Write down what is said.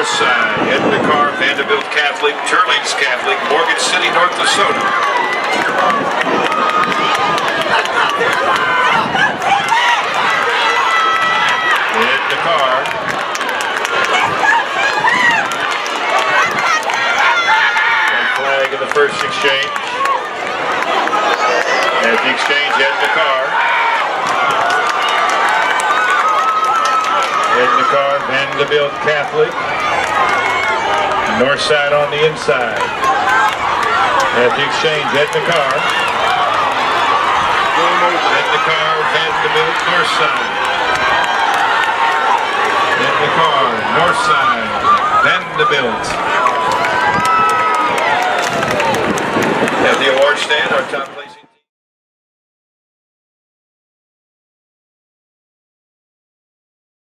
Uh, Vanderbilt Catholic, Teurlings Catholic, Morgan City, North Lesotho. Hit the Karr. Flag in the first exchange. At the exchange, hit the Karr. Vanderbilt Catholic. North side on the inside. At the exchange, at the Karr. Hit the Karr, Vanderbilt, north side. Hit the car, north side, Vanderbilt. At the award stand, our top placing.